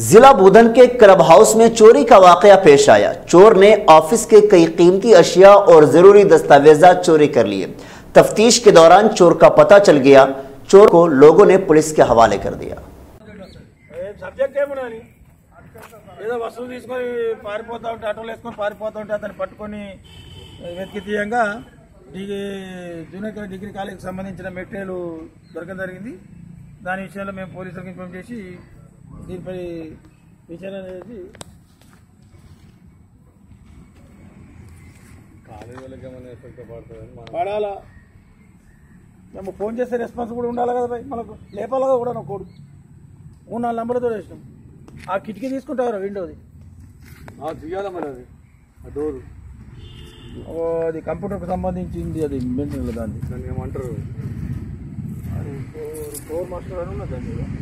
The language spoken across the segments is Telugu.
जिला बुधन के क्लब हाउस में चोरी का वाकया पेश आया चोर ने ऑफिस के कई कीमती अशिया और जरूरी दस्तावेजात चोरी कर लिए तफ्तीश के दौरान चोर का पता चल गया चोर को लोगों ने पुलिस के हवाले कर दिया ఏం సబ్జెక్ట్ ఏమున్నది ఏదో వస్తువు తీసుకొని పారిపోతా ఉంటే ఆటోలో వేసుకొని పారిపోతా ఉంటే అతన్ని పట్టుకొని వెతికి తీయంగా డిగ్రీ జూనియర్ కాలేజ్ డిగ్రీ కాలేజీకి సంబంధించిన మెటీరియల్ దొరకడం జరిగింది దాని విషయంలో మేము పోలీసులకు ఇన్ఫార్మ్ చేసి దీనిపై విచారణ చేసి పడాలా? మేము ఫోన్ చేస్తే రెస్పాన్స్ కూడా ఉండాలి కదా భయ్. మనకు లేపాలి కదా కూడా నా కొడుకు. మూడు నాలుగు నంబర్లతో వేసినాం ఆ కిటికీ తీసుకుంటారు విండోది. తీయాలా మరి అది? ఆ డోరు. అది కంప్యూటర్కి సంబంధించింది అది మెటీరియల్ దాన్ని. దాన్ని ఏమంటారు? ఫోర్ మాస్టర్ అని ఉన్నది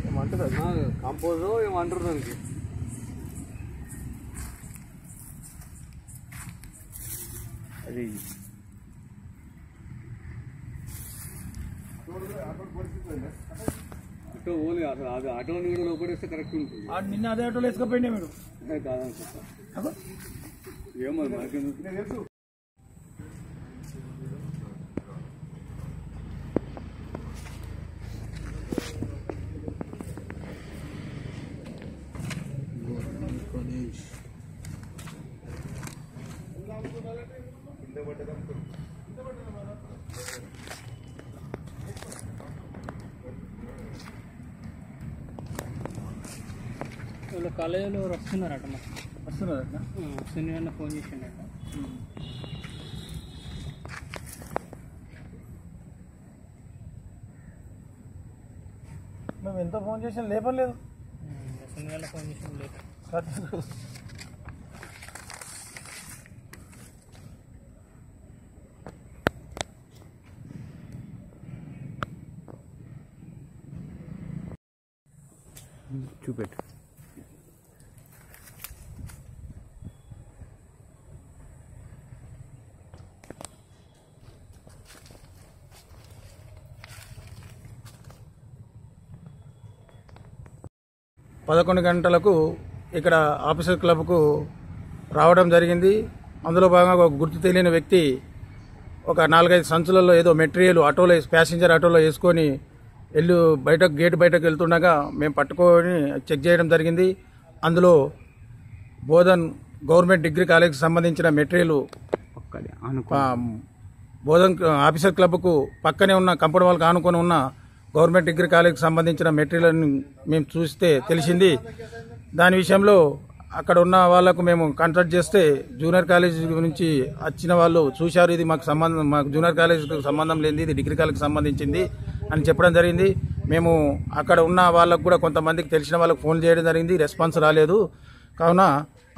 ఏమంటుంది అది కంపోజ్ ఏమంటారు దానికి అది అటో ఓన్లీ అసలు అది ఆటోని కూడా లోపడేస్తే కరెక్ట్ ఉంటుంది నిన్న అదే ఆటోలో వేసుకపోయినా మీరు అగో. ఏమో మనకెందుకు వీళ్ళు కాలేజీలో ఎవరు వస్తున్నారట? మరి వస్తున్నదట శనివారం ఫోన్ చేసిండట. మేము ఎంత ఫోన్ చేసినా లేపలేదు శనివారం ఫోన్ చేసిన లేదు చూపెట్టు. పదకొండు గంటలకు ఇక్కడ ఆఫీసర్ క్లబ్కు రావడం జరిగింది. అందులో భాగంగా ఒక గుర్తు తెలియని వ్యక్తి ఒక నాలుగైదు సంచులలో ఏదో మెటీరియల్ ఆటోలో ప్యాసింజర్ ఆటోలో వేసుకొని వెళ్ళు బయటకు గేట్ బయటకు వెళ్తుండగా మేము పట్టుకొని చెక్ చేయడం జరిగింది. అందులో బోధన్ గవర్నమెంట్ డిగ్రీ కాలేజీకి సంబంధించిన మెటీరియల్ బోధన్ ఆఫీసర్ క్లబ్కు పక్కనే ఉన్న కంపౌండ్ వాళ్ళకి ఆనుకొని ఉన్న గవర్నమెంట్ డిగ్రీ కాలేజీకి సంబంధించిన మెటీరియల్ మేము చూస్తే తెలిసింది. దాని విషయంలో అక్కడ ఉన్న వాళ్ళకు మేము కాంటాక్ట్ చేస్తే జూనియర్ కాలేజ్ నుంచి వచ్చిన వాళ్ళు చూశారు. ఇది మాకు సంబంధం మాకు జూనియర్ కాలేజీకి సంబంధం లేనిది ఇది డిగ్రీ కాలేజీకి సంబంధించింది. అని చెప్పడం జరిగింది. మేము అక్కడ ఉన్న వాళ్ళకు కూడా కొంతమందికి తెలిసిన వాళ్ళకి ఫోన్ చేయడం జరిగింది. రెస్పాన్స్ రాలేదు. కావున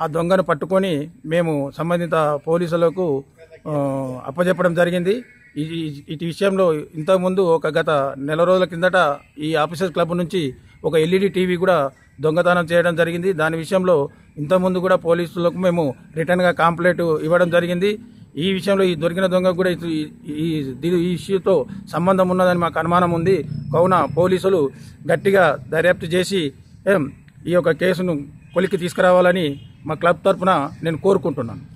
ఆ దొంగను పట్టుకొని మేము సంబంధిత పోలీసులకు అప్పజెప్పడం అప్పచెప్పడం జరిగింది ఇటు విషయంలో ఇంతకుముందు ఒక గత నెల రోజుల కిందట ఈ ఆఫీసర్స్ క్లబ్ నుంచి ఒక ఎల్ఈడి టీవీ కూడా దొంగతనం చేయడం జరిగింది. దాని విషయంలో ఇంతకుముందు కూడా పోలీసులకు మేము రిటర్న్గా కాంప్లైంట్ ఇవ్వడం జరిగింది. ఈ విషయంలో ఈ దొరికిన దొంగ కూడా ఈ- దీని ఈ ఇష్యూతో సంబంధం ఉన్నదని మాకు అనుమానం ఉంది. కావున పోలీసులు గట్టిగా దర్యాప్తు చేసి ఈ యొక్క కేసును కొలికి తీసుకురావాలని మా క్లబ్ తరఫున నేను కోరుకుంటున్నాను.